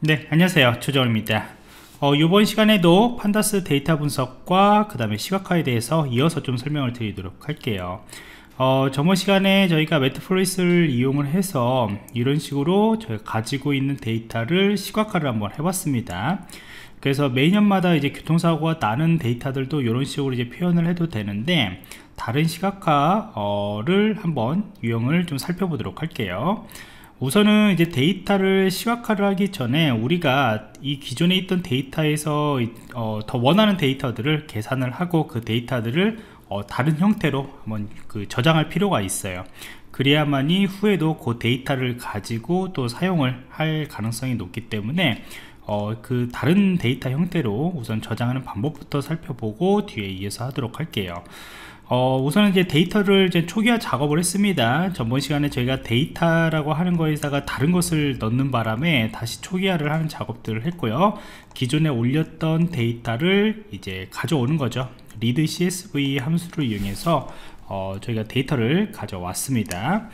네 안녕하세요. 조정입니다. 어, 이번 시간에도 판다스 데이터 분석과 그 다음에 시각화에 대해서 이어서 좀 설명을 드리도록 할게요. 어, 저번 시간에 저희가 매트플레이스를 이용을 해서 이런 식으로 저희가 가지고 있는 데이터를 시각화를 한번 해봤습니다. 그래서 매년마다 이제 교통사고가 나는 데이터들도 이런 식으로 이제 표현을 해도 되는데 다른 시각화를 한번 유형을 좀 살펴보도록 할게요 우선은 이제 데이터를 시각화를 하기 전에 우리가 이 기존에 있던 데이터에서 어, 더 원하는 데이터들을 계산을 하고 그 데이터들을 어, 다른 형태로 한번 그 저장할 필요가 있어요. 그래야만이 후에도 그 데이터를 가지고 또 사용을 할 가능성이 높기 때문에 어, 그 다른 데이터 형태로 우선 저장하는 방법부터 살펴보고 뒤에 이어서 하도록 할게요 어, 우선은 이제 데이터를 이제 초기화 작업을 했습니다. 전번 시간에 저희가 데이터라고 하는 거에다가 다른 것을 넣는 바람에 다시 초기화를 하는 작업들을 했고요. 기존에 올렸던 데이터를 이제 가져오는 거죠. read CSV 함수를 이용해서 어, 저희가 데이터를 가져왔습니다.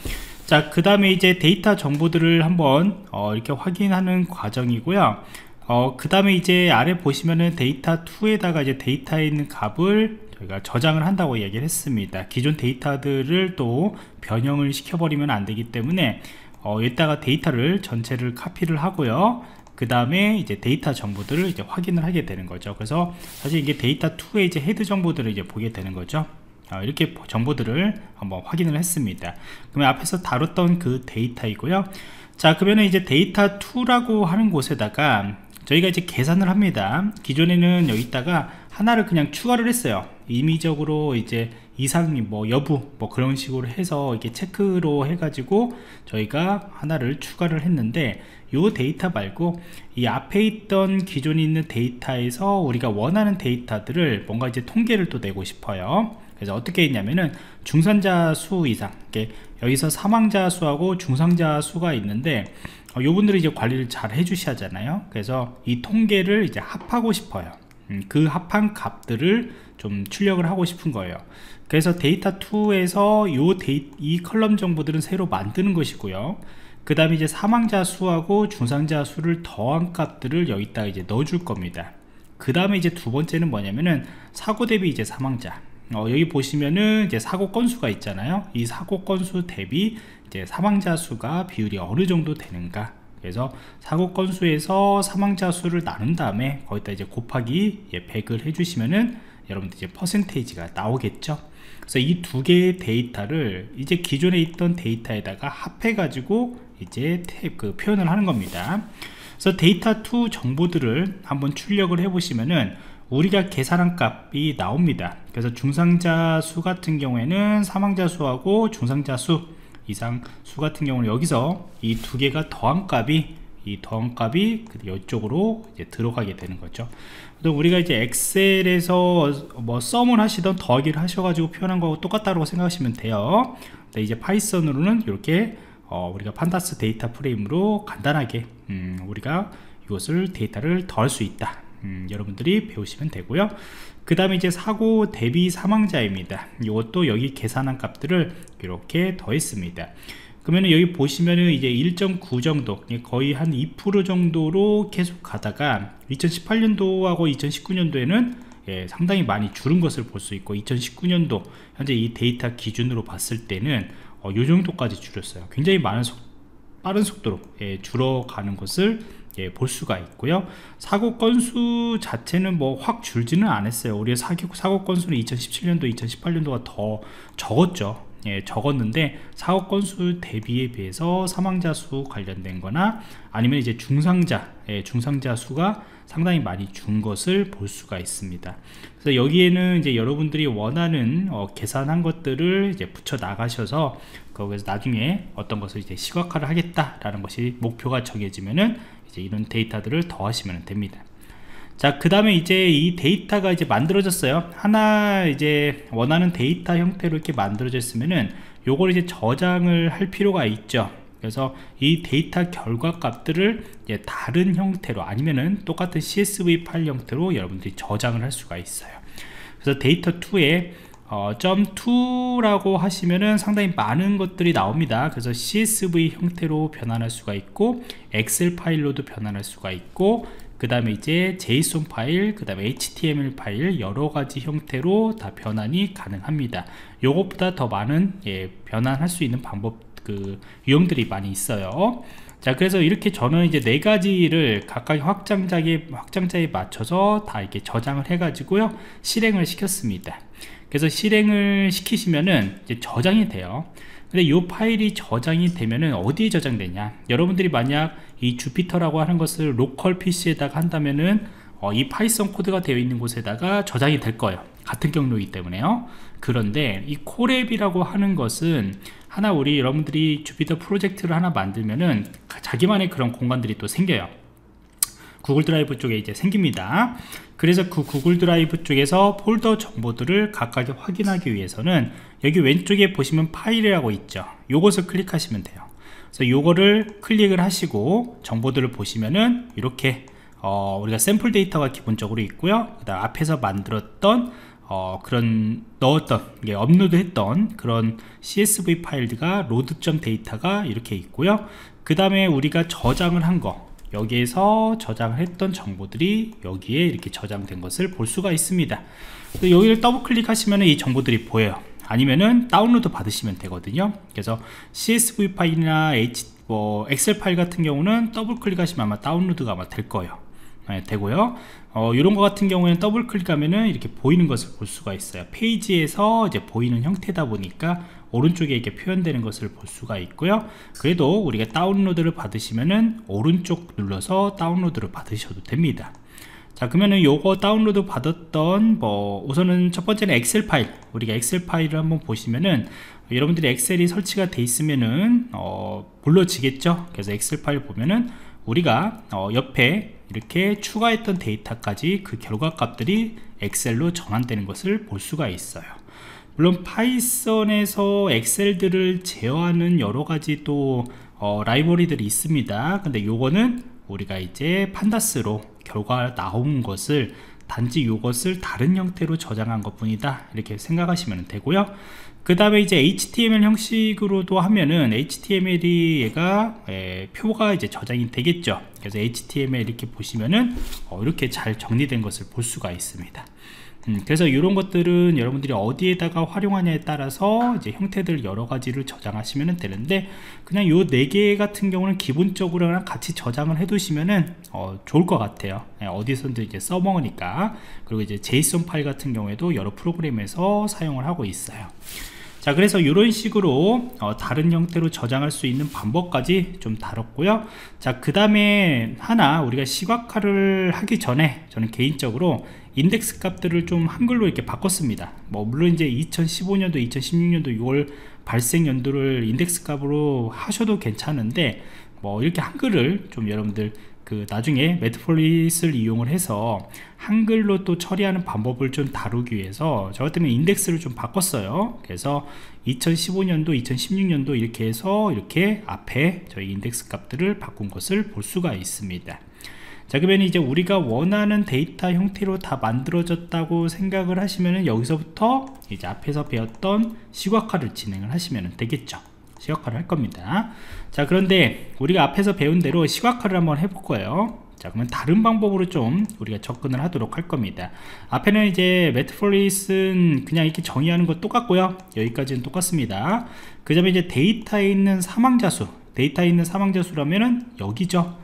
자, 그 다음에 이제 데이터 정보들을 한번 어, 이렇게 확인하는 과정이고요. 어, 그 다음에 이제 아래 보시면은 데이터 2에다가 이제 데이터에 있는 값을 저희가 저장을 한다고 얘기를 했습니다. 기존 데이터들을 또 변형을 시켜버리면 안 되기 때문에 어, 여기다가 데이터를 전체를 카피를 하고요. 그 다음에 이제 데이터 정보들을 이제 확인을 하게 되는 거죠. 그래서 사실 이게 데이터 2의 이제 헤드 정보들을 이제 보게 되는 거죠. 어, 이렇게 정보들을 한번 확인을 했습니다. 그러면 앞에서 다뤘던 그 데이터이고요. 자 그러면 이제 데이터 2라고 하는 곳에다가 저희가 이제 계산을 합니다. 기존에는 여기다가 하나를 그냥 추가를 했어요. 임의적으로 이제 이상 뭐 여부 뭐 그런 식으로 해서 이게 체크로 해가지고 저희가 하나를 추가를 했는데 이 데이터 말고 이 앞에 있던 기존에 있는 데이터에서 우리가 원하는 데이터들을 뭔가 이제 통계를 또 내고 싶어요. 그래서 어떻게 했냐면은 중산자 수 이상 여기서 사망자 수하고 중상자 수가 있는데 어, 이분들이 이제 관리를 잘 해주셔야 하잖아요. 그래서 이 통계를 이제 합하고 싶어요. 음, 그 합한 값들을 좀 출력을 하고 싶은 거예요. 그래서 데이터 2에서 요 데이, 이 column 정보들은 새로 만드는 것이고요. 그 다음에 이제 사망자 수하고 중상자 수를 더한 값들을 여기다 이제 넣어 줄 겁니다. 그 다음에 이제 두 번째는 뭐냐면은 사고 대비 이제 사망자. 어, 여기 보시면은 이제 사고 건수가 있잖아요. 이 사고 건수 대비 이제 사망자 수가 비율이 어느 정도 되는가 그래서 사고 건수에서 사망자 수를 나눈 다음에 거기다 이제 곱하기 100을 해주시면은 여러분들 이제 퍼센테이지가 나오겠죠? 그래서 이 두 개의 데이터를 이제 기존에 있던 데이터에다가 합해 가지고 이제 그 표현을 하는 겁니다. 그래서 데이터 2 정보들을 한번 출력을 해 보시면은 우리가 계산한 값이 나옵니다. 그래서 중상자 수 같은 경우에는 사망자 수하고 중상자 수 사상자 수 같은 경우는 여기서 이 두 개가 더한 값이 이 더한 값이 이쪽으로 이제 들어가게 되는 거죠. 또 우리가 이제 엑셀에서 뭐 sum을 하시던 더하기를 하셔가지고 표현한 거하고 똑같다고 생각하시면 돼요. 네, 이제 Python으로는 이렇게 어, 우리가 Pandas DataFrame으로 간단하게 음, 우리가 이것을 데이터를 더할 수 있다. 음, 여러분들이 배우시면 되고요 그 다음에 이제 사고 대비 사망자입니다. 이것도 여기 계산한 값들을 이렇게 더했습니다. 그러면 여기 보시면은 이제 1.9 정도 거의 한 2% 정도로 계속 가다가 2018년도하고 2019년도에는 예, 상당히 많이 줄은 것을 볼 수 있고 2019년도 현재 이 데이터 기준으로 봤을 때는 어, 요 정도까지 줄였어요. 굉장히 많은 속, 빠른 속도로 예, 줄어가는 것을 예, 볼 수가 있고요. 사고 건수 자체는 뭐 확 줄지는 않았어요. 우리의 사고, 사고 건수는 2017년도 2018년도가 더 적었죠. 예, 적었는데 사고 건수 대비에 비해서 사망자 수 관련된 거나 아니면 이제 중상자 예, 중상자 수가 상당히 많이 준 것을 볼 수가 있습니다. 그래서 여기에는 이제 여러분들이 원하는 어, 계산한 것들을 이제 붙여 나가셔서 거기서 나중에 어떤 것을 이제 시각화를 하겠다라는 것이 목표가 정해지면은 이제 이런 데이터들을 더하시면 됩니다. 자 그 다음에 이제 이 데이터가 이제 만들어졌어요. 하나 이제 원하는 데이터 형태로 이렇게 만들어졌으면은 요걸 이제 저장을 할 필요가 있죠 그래서 이 데이터 결과 값들을 다른 형태로 아니면은 똑같은 CSV 파일 형태로 여러분들이 저장을 할 수가 있어요. 그래서 데이터 2에 어, .to라고 하시면은 상당히 많은 것들이 나옵니다. 그래서 CSV 형태로 변환할 수가 있고 엑셀 파일로도 변환할 수가 있고 그 다음에 이제 JSON 파일, 그 다음에 HTML 파일 여러가지 형태로 다 변환이 가능합니다. 요것보다 더 많은 예, 변환할 수 있는 방법 그 유형들이 많이 있어요. 자 그래서 이렇게 저는 이제 네 가지를 각각 확장자에 확장자에 맞춰서 다 이렇게 저장을 해 가지고요 실행을 시켰습니다. 그래서 실행을 시키시면은 이제 저장이 돼요. 근데 이 파일이 저장이 되면은 어디에 저장되냐? 여러분들이 만약 이 Jupyter라고 하는 것을 로컬 PC에다가 한다면은 어, 이 Python 코드가 되어 있는 곳에다가 저장이 될 거예요. 같은 경로이기 때문에요 그런데 이 Colab이라고 하는 것은 하나 우리 여러분들이 Jupyter 프로젝트를 하나 만들면은 자기만의 그런 공간들이 또 생겨요. Google Drive 쪽에 이제 생깁니다. 그래서 그 Google Drive 쪽에서 폴더 정보들을 각각 확인하기 위해서는 여기 왼쪽에 보시면 파일이라고 있죠. 요것을 클릭하시면 돼요. 그래서 요거를 클릭을 하시고 정보들을 보시면은 이렇게 어, 우리가 샘플 데이터가 기본적으로 있고요. 그 다음 앞에서 만들었던 어, 그런 넣었던 예, 업로드 했던 그런 CSV 파일들과 로드.점 데이터가 이렇게 있고요. 그 다음에 우리가 저장을 한 거 여기에서 저장을 했던 정보들이 여기에 이렇게 저장된 것을 볼 수가 있습니다. 여기를 더블 클릭하시면 이 정보들이 보여요. 아니면은 다운로드 받으시면 되거든요. 그래서 CSV 파일이나 H, 뭐 엑셀 파일 같은 경우는 더블 클릭하시면 아마 다운로드가 아마 될 거예요 네, 되고요. 어, 이런 것 같은 경우에는 더블 클릭하면은 이렇게 보이는 것을 볼 수가 있어요. 페이지에서 이제 보이는 형태다 보니까 오른쪽에 이렇게 표현되는 것을 볼 수가 있고요. 그래도 우리가 다운로드를 받으시면은 오른쪽 눌러서 다운로드를 받으셔도 됩니다. 자 그러면은 요거 다운로드 받았던 뭐 우선은 첫 번째는 엑셀 파일. 우리가 엑셀 파일을 한번 보시면은 여러분들이 엑셀이 설치가 돼 있으면은 어 불러지겠죠? 그래서 엑셀 파일 보면은 우리가 어 옆에 이렇게 추가했던 데이터까지 그 결과 값들이 엑셀로 전환되는 것을 볼 수가 있어요. 물론 파이썬에서 엑셀들을 제어하는 여러가지 또 어, 라이브러리들이 있습니다. 근데 요거는 우리가 이제 판다스로 결과 나온 것을 단지 이것을 다른 형태로 저장한 것 뿐이다. 이렇게 생각하시면 되고요. 그 다음에 이제 HTML 형식으로도 하면은 HTML이 얘가 에, 표가 이제 저장이 되겠죠. 그래서 HTML 이렇게 보시면은 어, 이렇게 잘 정리된 것을 볼 수가 있습니다 음, 그래서 이런 것들은 여러분들이 어디에다가 활용하냐에 따라서 이제 형태들 여러 가지를 저장하시면 되는데 그냥 요 네 개 같은 경우는 기본적으로 같이 저장을 해 두시면은 어, 좋을 것 같아요. 네, 어디서든 이제 써먹으니까. 그리고 이제 제이슨 파일 같은 경우에도 여러 프로그램에서 사용을 하고 있어요 자 그래서 이런 식으로 어, 다른 형태로 저장할 수 있는 방법까지 좀 다뤘고요. 자 그 다음에 하나 우리가 시각화를 하기 전에 저는 개인적으로 인덱스 값들을 좀 한글로 이렇게 바꿨습니다. 뭐 물론 이제 2015년도 2016년도 6월 발생 연도를 인덱스 값으로 하셔도 괜찮은데 뭐 이렇게 한글을 좀 여러분들 그 나중에 matplotlib을 이용을 해서 한글로 또 처리하는 방법을 좀 다루기 위해서 저 같은 경우 인덱스를 좀 바꿨어요. 그래서 2015년도 2016년도 이렇게 해서 이렇게 앞에 저희 인덱스 값들을 바꾼 것을 볼 수가 있습니다. 자 그러면 이제 우리가 원하는 데이터 형태로 다 만들어졌다고 생각을 하시면은 여기서부터 이제 앞에서 배웠던 시각화를 진행을 하시면 되겠죠 시각화를 할 겁니다. 자 그런데 우리가 앞에서 배운 대로 시각화를 한번 해볼 거예요. 자 그러면 다른 방법으로 좀 우리가 접근을 하도록 할 겁니다. 앞에는 이제 매트폴리스는 그냥 이렇게 정의하는 것 똑같고요. 여기까지는 똑같습니다. 그 다음에 이제 데이터에 있는 사망자 수 데이터에 있는 사망자 수라면은 여기죠.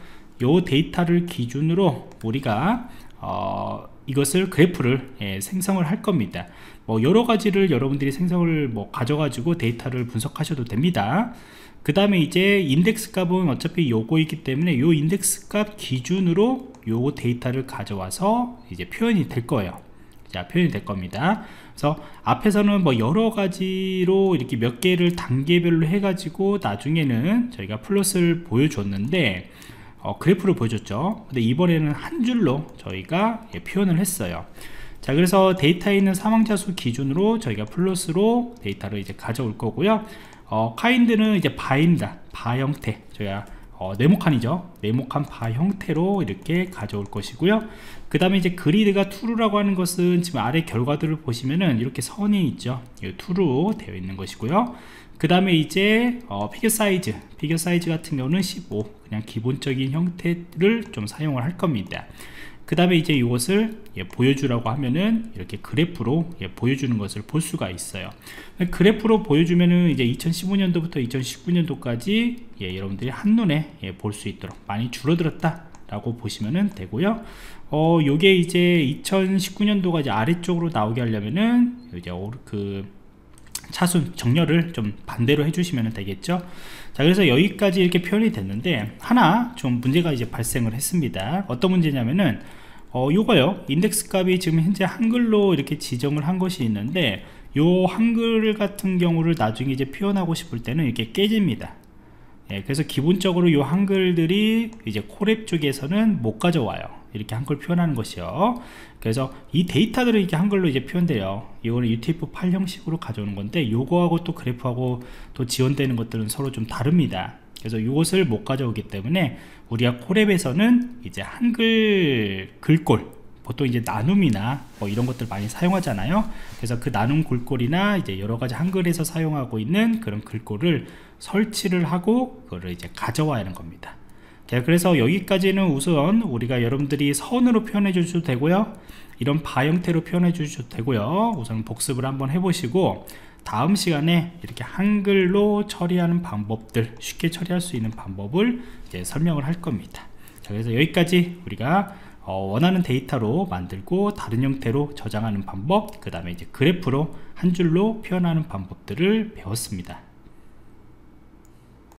요 데이터를 기준으로 우리가 어, 이것을 그래프를 예, 생성을 할 겁니다 뭐 여러 가지를 여러분들이 생성을 뭐 가져가지고 데이터를 분석하셔도 됩니다. 그 다음에 이제 인덱스 값은 어차피 요거이기 때문에 요 인덱스 값 기준으로 요 데이터를 가져와서 이제 표현이 될 거예요. 자 표현이 될 겁니다. 그래서 앞에서는 뭐 여러 가지로 이렇게 몇 개를 단계별로 해 가지고 나중에는 저희가 plot을 보여줬는데 어, 그래프를 보여줬죠. 근데 이번에는 한 줄로 저희가 예, 표현을 했어요 자 그래서 데이터에 있는 사망자 수 기준으로 저희가 plot으로 데이터를 이제 가져올 거고요. 어, kind는 이제 bar입니다. bar 형태. 저희가 어, 네모칸이죠. 네모칸 바 형태로 이렇게 가져올 것이고요. 그 다음에 이제 grid가 True라고 하는 것은 지금 아래 결과들을 보시면은 이렇게 선이 있죠. True 되어 있는 것이고요. 그 다음에 이제 어, figure size figure size 같은 경우는 15 그냥 기본적인 형태를 좀 사용을 할 겁니다 그 다음에 이제 이것을 예, 보여주라고 하면은 이렇게 그래프로 예, 보여주는 것을 볼 수가 있어요. 그래프로 보여주면은 이제 2015년도부터 2019년도까지 예, 여러분들이 한눈에 예, 볼수 있도록 많이 줄어들었다 라고 보시면 되고요. 어 요게 이제 2019년도가 이제 아래쪽으로 나오게 하려면은 이제 그 차순 정렬을 좀 반대로 해주시면 되겠죠? 자 그래서 여기까지 이렇게 표현이 됐는데 하나 좀 문제가 이제 발생을 했습니다. 어떤 문제냐면은 어 요거요. 인덱스 값이 지금 현재 한글로 이렇게 지정을 한 것이 있는데 요 한글 같은 경우를 나중에 이제 표현하고 싶을 때는 이렇게 깨집니다. 예, 그래서 기본적으로 요 한글들이 이제 코랩 쪽에서는 못 가져와요 이렇게 한글 표현하는 것이요. 그래서 이 데이터들을 이렇게 한글로 이제 표현돼요. 이거는 UTF-8 형식으로 가져오는 건데 요거하고 또 그래프하고 또 지원되는 것들은 서로 좀 다릅니다. 그래서 이것을 못 가져오기 때문에 우리가 코랩에서는 이제 한글 글꼴 보통 이제 나눔이나 뭐 이런 것들 많이 사용하잖아요. 그래서 그 나눔 글꼴이나 이제 여러 가지 한글에서 사용하고 있는 그런 글꼴을 설치를 하고 그거를 이제 가져와야 하는 겁니다 자 그래서 여기까지는 우선 우리가 여러분들이 선으로 표현해 주셔도 되고요. 이런 바 형태로 표현해 주셔도 되고요. 우선 복습을 한번 해보시고 다음 시간에 이렇게 한글로 처리하는 방법들 쉽게 처리할 수 있는 방법을 이제 설명을 할 겁니다. 자 그래서 여기까지 우리가 어, 원하는 데이터로 만들고 다른 형태로 저장하는 방법 그 다음에 이제 그래프로 한 줄로 표현하는 방법들을 배웠습니다